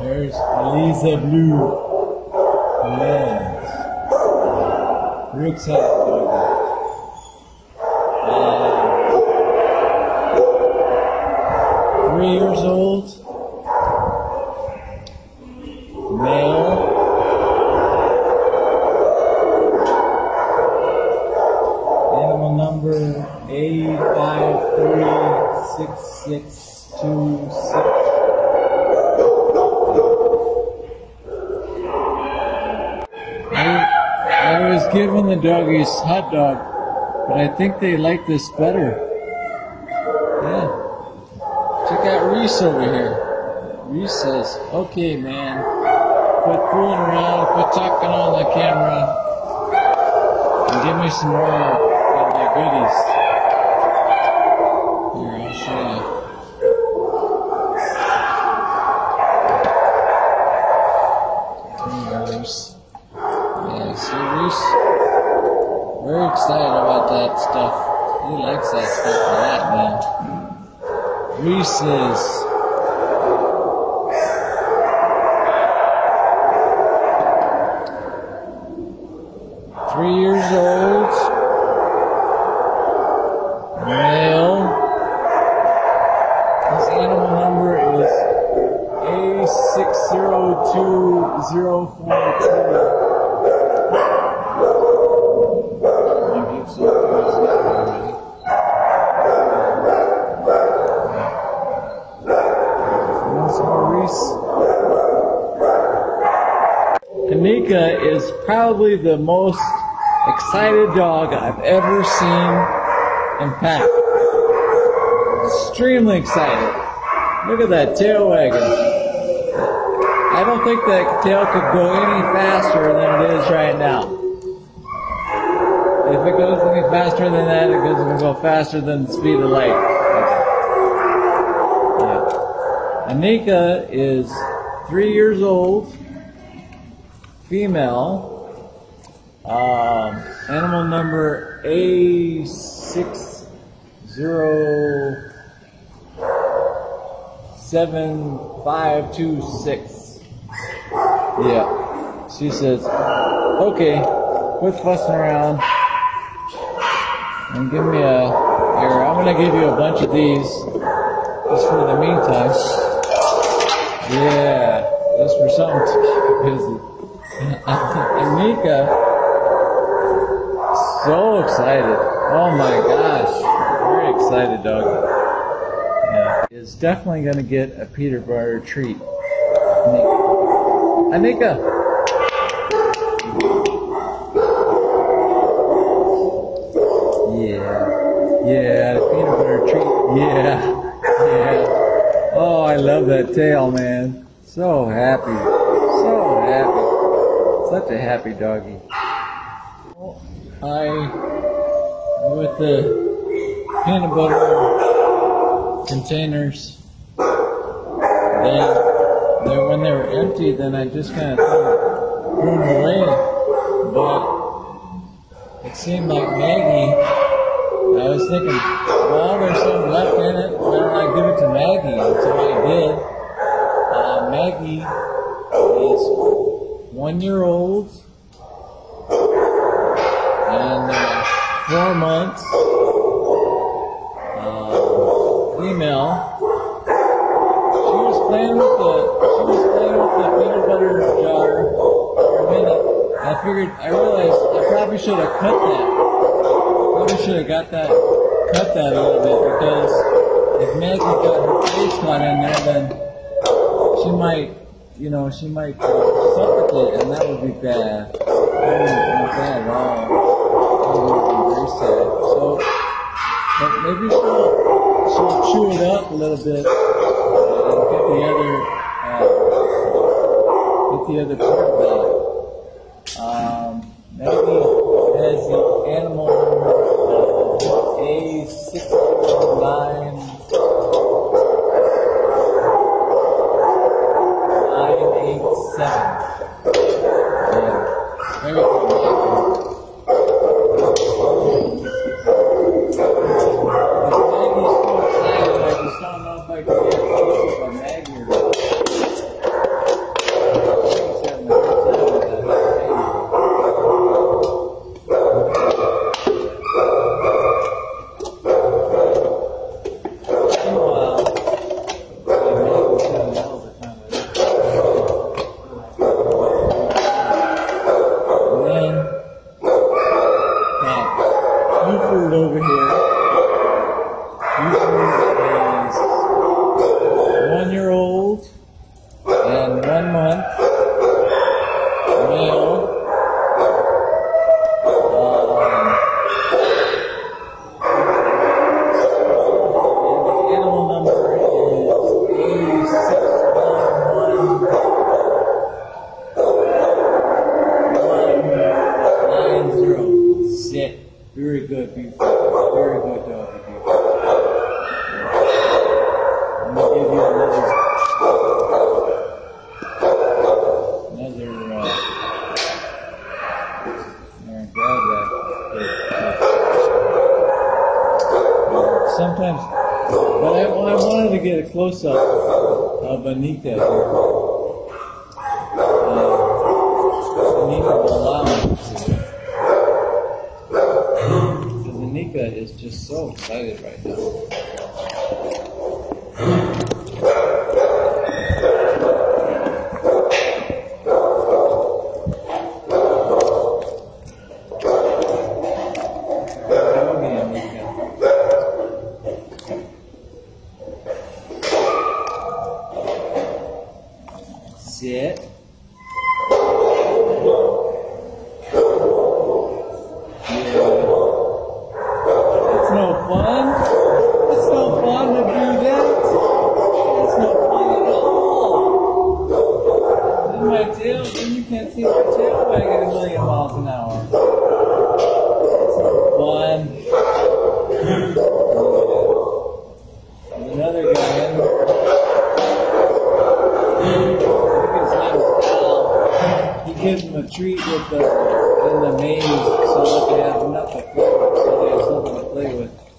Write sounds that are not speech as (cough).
There's Elizah Blue. Lens. Rucksack uh, Three years old. Male. Animal number eight five three six six. Giving the doggies hot dog, but I think they like this better. Yeah. Check out Reese over here. Reese says, okay, man. Quit fooling around, quit talking on the camera, and give me some more of my goodies. Here, I'll show you. Fingers. Yeah, see, Reese, very excited about that stuff. He likes that stuff a lot, man. Reese's. Three years old. Male. His animal number is A602042. Annika is probably the most excited dog I've ever seen in PACC. Extremely excited. Look at that tail wagging. I don't think that tail could go any faster than it is right now. If it goes any faster than that, it goes going to go faster than the speed of light. Annika is three years old, female. Um, animal number A six zero seven five two six. Yeah. She says, okay, quit fussing around and give me a here. I'm gonna give you a bunch of these just for the meantime. Yeah, just for something to keep you busy. (laughs) and Mika, so excited. Oh my gosh, very excited, dog. Yeah, is definitely gonna get a peanut butter treat. Annika. Annika. Yeah. Yeah, the peanut butter treat. Yeah. Yeah. Oh, I love that tail, man. So happy. A happy doggy. I, with the peanut butter containers, they when they were empty, then I just kind of threw them away. But it seemed like Maggie, I was thinking, well, there's some left in it. Why don't I give it to Maggie? So I did. Uh, Maggie is one year old and uh, four months. Uh, female. She was playing with the she was playing with the peanut butter jar for a minute. I figured I realized I probably should have cut that. Probably should have got that cut that a little bit because if Maggie got her face caught in there then she might you know, she might uh, suffocate that would be bad. At all. Would be very sad. So but maybe she'll she'll chew it up a little bit and get the other uh, get the other part that. Um, maybe as the animal uh, A six nine nine eight seven. Good, beautiful. Very good doggy, beautiful. I'm gonna give you another, another, uh, there, grab that. Good. Sometimes, but I, I wanted to get a close up of Anita here. Just so excited right now. 38 miles an hour. One, two, and another guy. He gives him a treat with the in the maze so that they have nothing, so they have something to play with.